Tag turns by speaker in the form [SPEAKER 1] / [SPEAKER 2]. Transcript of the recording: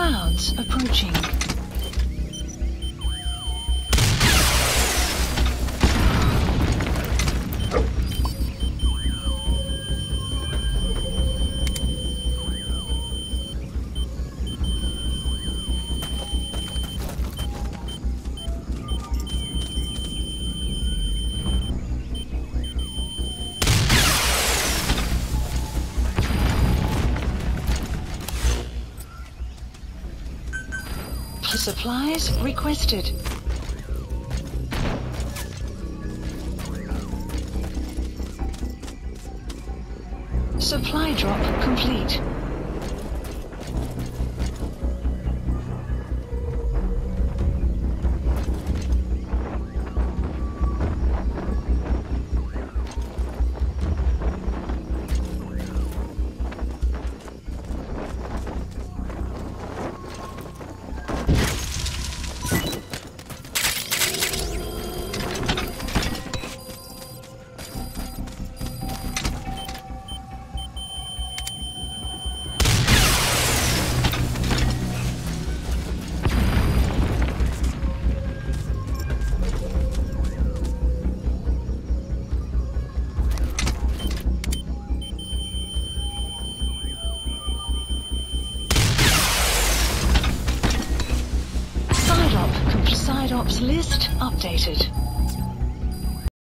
[SPEAKER 1] Clouds approaching. Supplies requested. Supply drop complete. Ops list updated.